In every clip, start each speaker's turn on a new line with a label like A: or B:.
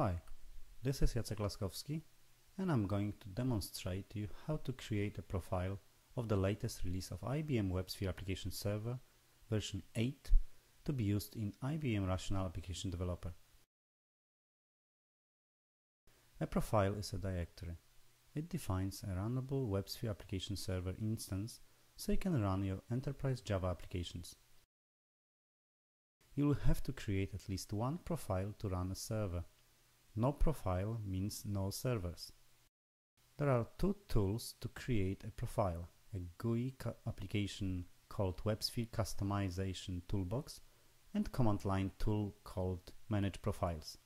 A: Hi, this is Jacek Laskowski and I'm going to demonstrate to you how to create a profile of the latest release of IBM WebSphere Application Server version 8 to be used in IBM Rational Application Developer. A profile is a directory. It defines a runnable WebSphere Application Server instance so you can run your enterprise Java applications. You will have to create at least one profile to run a server. No profile means no servers. There are two tools to create a profile, a GUI application called WebSphere Customization Toolbox and command line tool called Manage Profiles.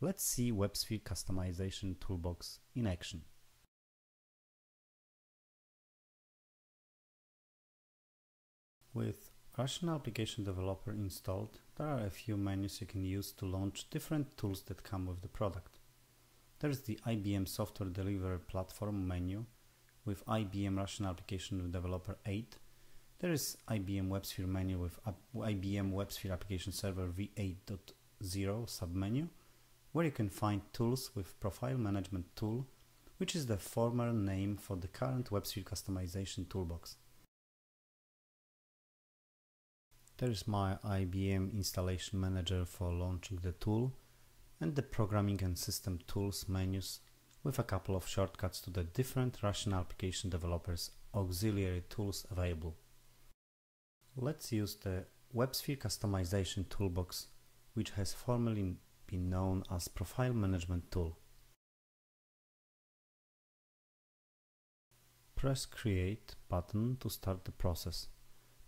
A: Let's see WebSphere Customization Toolbox in action. With Rational Application Developer installed, there are a few menus you can use to launch different tools that come with the product. There is the IBM Software Delivery Platform menu with IBM Rational Application Developer 8. There is IBM WebSphere menu with IBM WebSphere Application Server v8.0 submenu, where you can find tools with Profile Management Tool, which is the former name for the current WebSphere Customization Toolbox. There is my IBM Installation Manager for launching the tool and the Programming and System Tools menus with a couple of shortcuts to the different Rational Application Developers auxiliary tools available. Let's use the WebSphere Customization Toolbox which has formerly been known as Profile Management Tool. Press Create button to start the process.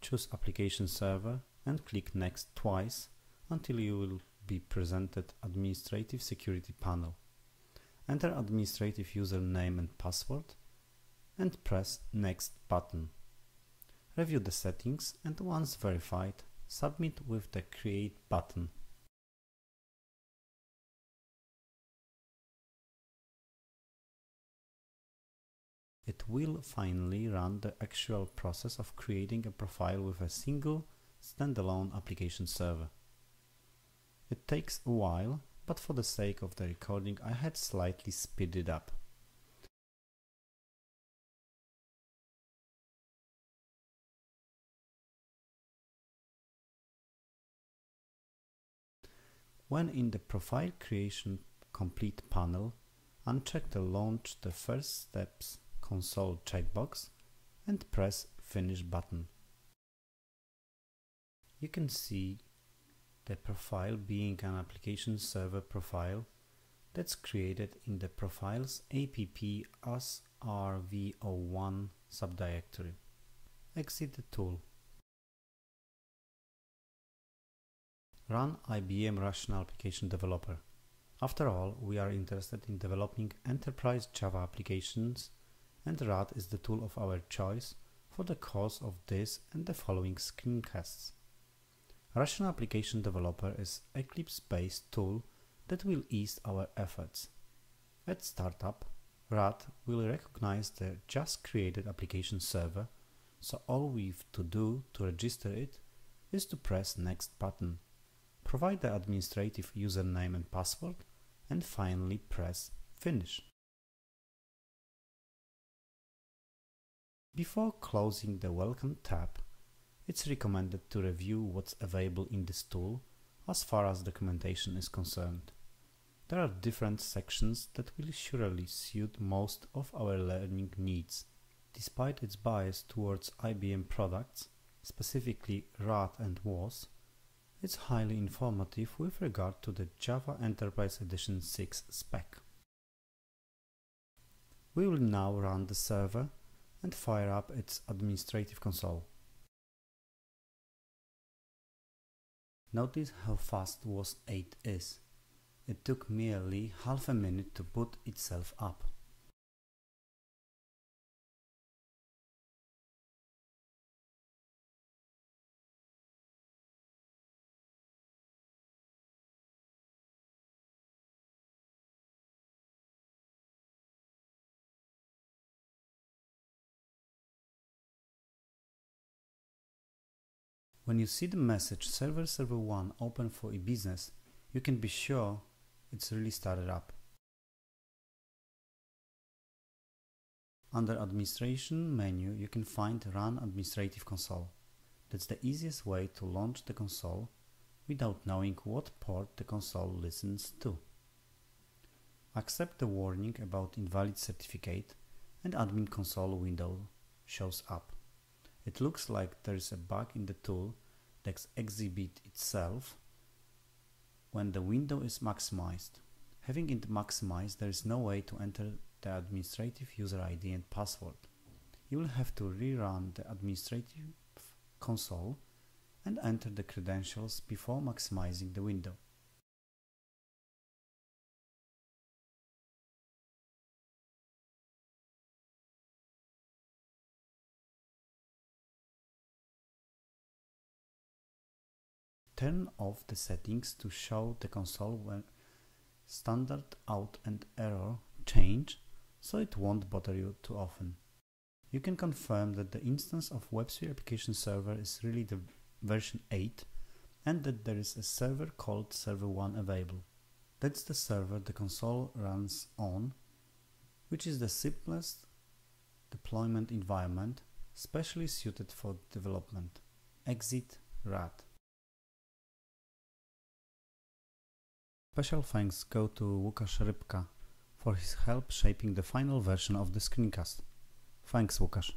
A: Choose Application Server and click Next twice until you will be presented Administrative Security panel. Enter administrative username and password and press Next button. Review the settings and once verified, submit with the Create button. It will finally run the actual process of creating a profile with a single standalone application server. It takes a while, but for the sake of the recording I had slightly speeded up. When in the Profile Creation Complete panel, uncheck the Launch the first steps console checkbox and press Finish button. You can see the profile being an application server profile that's created in the profiles app as rv01 subdirectory. Exit the tool. Run IBM Rational Application Developer. After all, we are interested in developing enterprise Java applications and RAD is the tool of our choice for the course of this and the following screencasts. Rational Application Developer is Eclipse-based tool that will ease our efforts. At startup, RAD will recognize the just created application server, so all we've to do to register it is to press Next button, provide the administrative username and password, and finally press Finish. Before closing the Welcome tab, it's recommended to review what's available in this tool as far as documentation is concerned. There are different sections that will surely suit most of our learning needs. Despite its bias towards IBM products, specifically RAD and WAS, it's highly informative with regard to the Java Enterprise Edition 6 spec. We will now run the server and fire up its administrative console. Notice how fast WAS 8 is. It took merely half a minute to boot itself up. When you see the message Server Server 1 open for e-business, you can be sure it's really started up. Under Administration menu you can find Run Administrative Console. That's the easiest way to launch the console without knowing what port the console listens to. Accept the warning about invalid certificate and admin console window shows up. It looks like there is a bug in the tool that exhibits itself when the window is maximized. Having it maximized, there is no way to enter the administrative user ID and password. You will have to rerun the administrative console and enter the credentials before maximizing the window. Turn off the settings to show the console when standard out and error change so it won't bother you too often. You can confirm that the instance of WebSphere application server is really the version 8 and that there is a server called server 1 available. That's the server the console runs on, which is the simplest deployment environment specially suited for development. Exit RAD. Special thanks go to Łukasz Rybka for his help shaping the final version of the screencast. Thanks Łukasz.